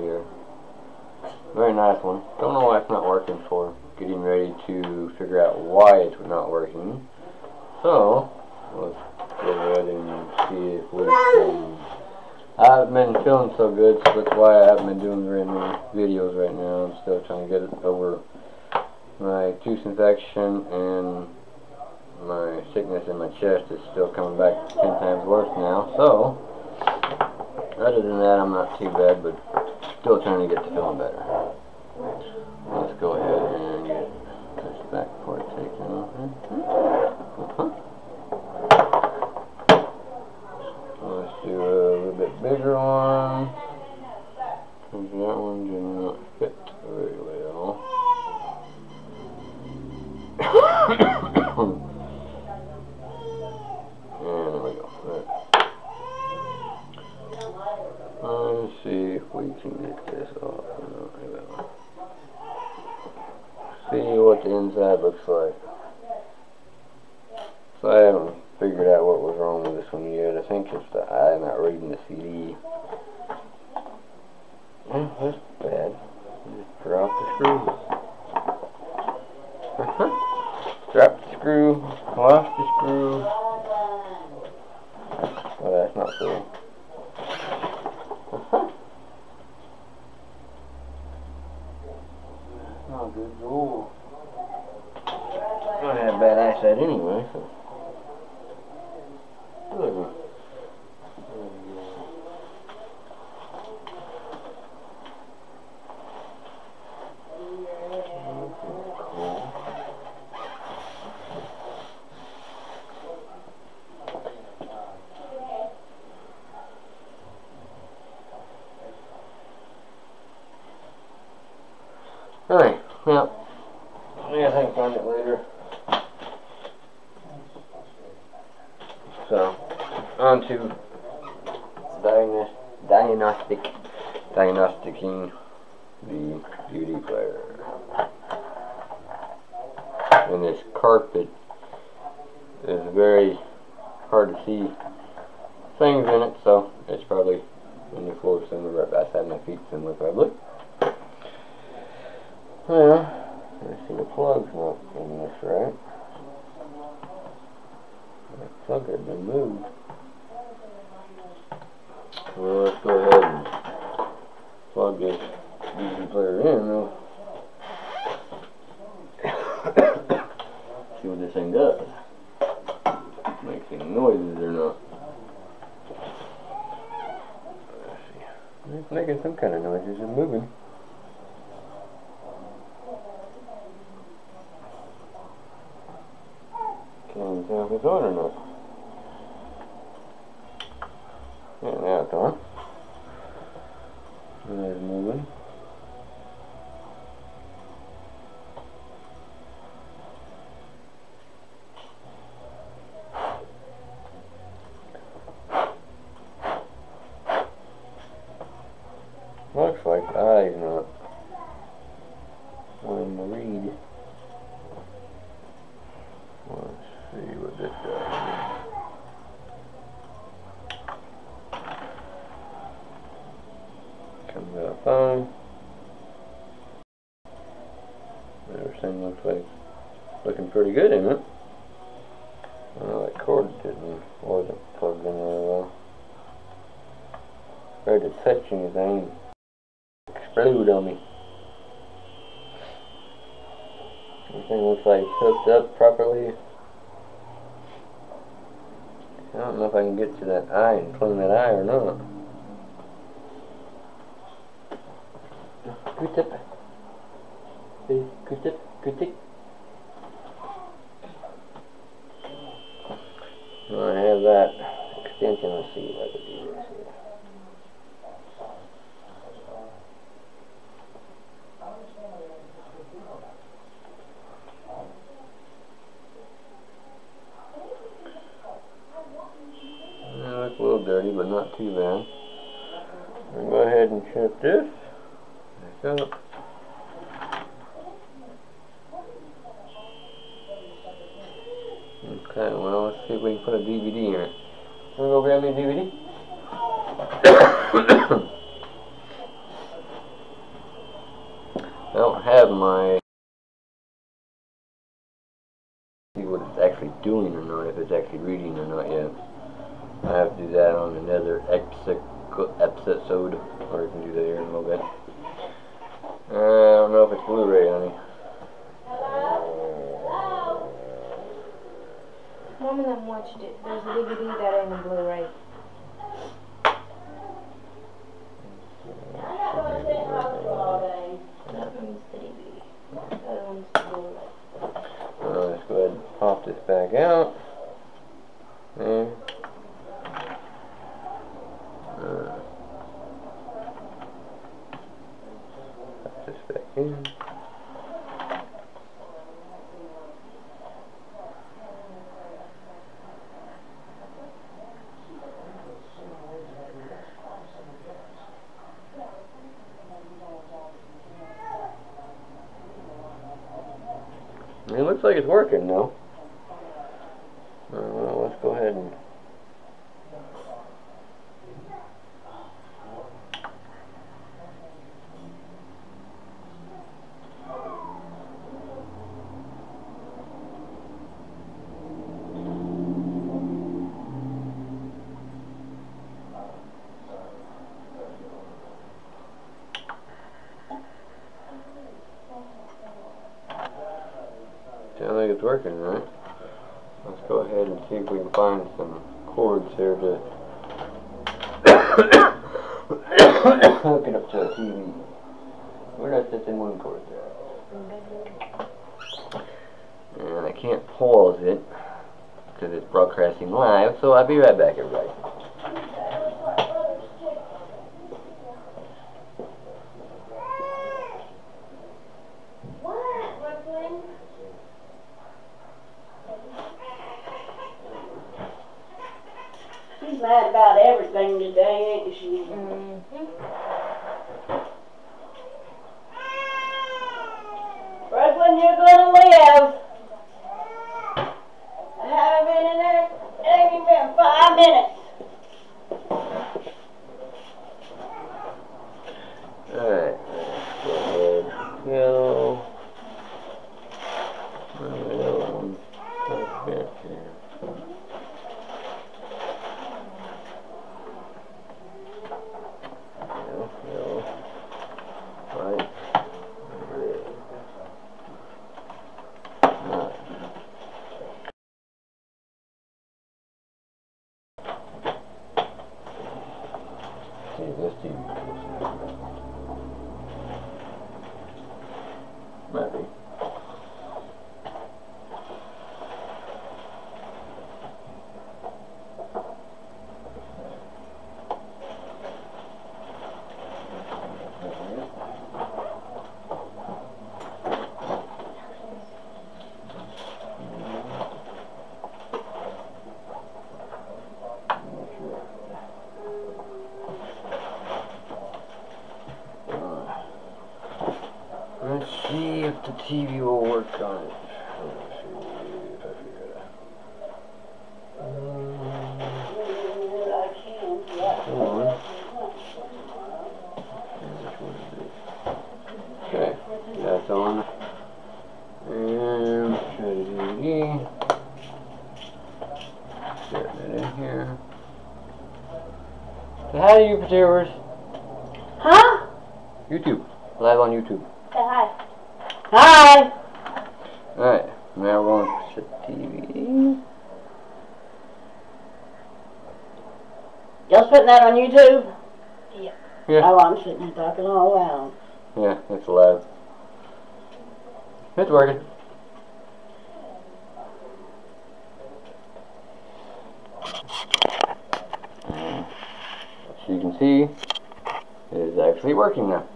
here. Very nice one. Don't know why it's not working for getting ready to figure out why it's not working. So, let's go ahead and see if we can... I haven't been feeling so good, so that's why I haven't been doing very many videos right now. I'm still trying to get it over my tooth infection and my sickness in my chest is still coming back ten times worse now. So, other than that, I'm not too bad, but still trying to get the feeling better. Let's go ahead and get this back part taken off. Uh -huh. Let's do a little bit bigger one. That one did not fit very well. and there we go. Right. Let's see if we can get this off. See what the inside looks like. So I haven't figured out what was wrong with this one yet. I think it's the eye not reading the CD. Yeah, that's bad. Just drop the screw. Uh-huh. Drop the screw, lost the screw. Oh, that's not cool. Uh-huh. not good at all. I have bad eyesight anyway, so. Good. Well, yeah, I can find it later. So, on to diagnos diagnostic, diagnosticking the DVD player. And this carpet is very hard to see things in it, so it's probably when the floor similar right outside my feet similar probably. Well, let's see the plug's not in this right. The plug had been moved. Well, let's go ahead and plug this DVD player in. Though. see what this thing does. Makes any noises or not. Let's see. It's making some kind of noises and moving. Tell if it's on or not. Yeah, now it's on. It's moving. Looks like the eye's not wanting to read. Let's see what this does. Comes out fine. Looking pretty good in it. That cord didn't wasn't plugged in really well. Afraid to touch anything explode on me. Everything looks like it's hooked up properly. I don't know if I can get to that eye and clean that eye or not. Q-tip. Q-tip. Q-tip. I have that extension. Let's see if I can do here. A little dirty, but not too bad. I'll go ahead and check this. Up. Okay, well, let's see if we can put a DVD in it. Can we go grab me a DVD? I don't have my see what it's actually doing or not, if it's actually reading or not yet. I have to do that on another episode, or I can do that here in a little bit. Uh, I don't know if it's Blu-ray, honey. Mom and them watched it. There's a DVD that ain't a Blu-ray. The. Uh, let's go ahead and pop this back out. There. Uh, this back in. It looks like it's working now. Uh, well, let's go ahead and Working, right? Let's go ahead and see if we can find some cords here to hook it up to a TV. Where does this in one cord there? And I can't pause it because it's broadcasting live, so I'll be right back, everybody. Everything today, ain't she? Mm-hmm. Brooklyn, you're gonna live. I haven't been in there, it ain't even been five minutes. Alright, let's go ahead. Go. Um, back here. No, no. Right. There. Right. See, this TV goes Maybe. Let's see if the TV will work on it. Let's see if I figure it out. Um, I can, yeah. Hold on. Which one is it? Okay, that's on. And try the DVD. Set that in here. Say hi to you, viewers. Huh? YouTube. Live on YouTube. Say hi. Hi. Alright, now we're going to set TV. Y'all putting that on YouTube? Yeah. Yeah. Oh, I'm sitting here talking all loud. Yeah, it's loud. It's working. As you can see, it is actually working now.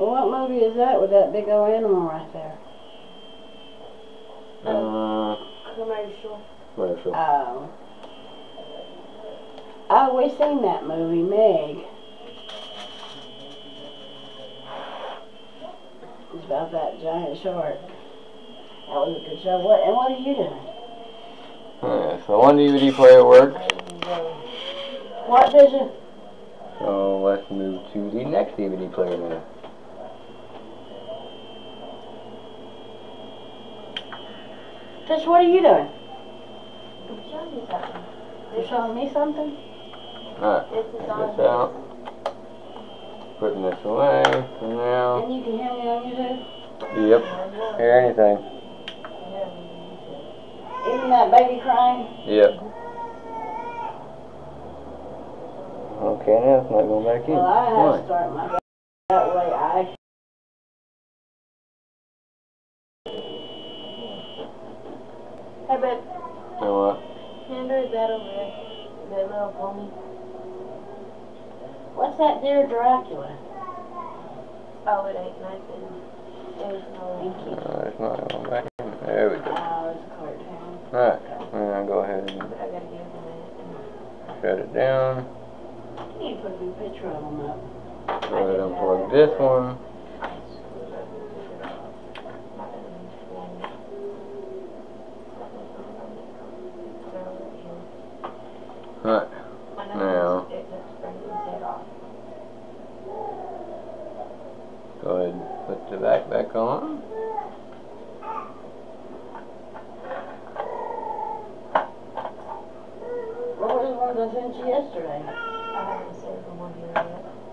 Well, what movie is that with that big old animal right there? Uh, Commercial. commercial. Oh. I always seen that movie, Meg. It's about that giant shark. That was a good show. What and what are you doing? Alright, so one DVD player works. What vision? So let's move to the next DVD player now. Trish, what are you doing? I'm showing you something. You showing me something? Alright, This is on. this out. Putting this away for now. And you can hear me on YouTube? Yep, hear anything. Even that baby crying? Yep. Okay, now it's not going back in. Well, I have to start my that way I Hey, babe. You know what? Andrew, that over there. That little pony. What's that dear Dracula? Oh, it ain't nothing. There's no you. Uh, it's not going back in. There we go. Oh, it's a cartoon. Alright, now go ahead and I gotta give him a shut it down. You need to put a big picture of them up. Go ahead and unplug this one. Alright, Now. go ahead and put the back back on. What was the ones I sent you yesterday? I haven't saved them on here yet.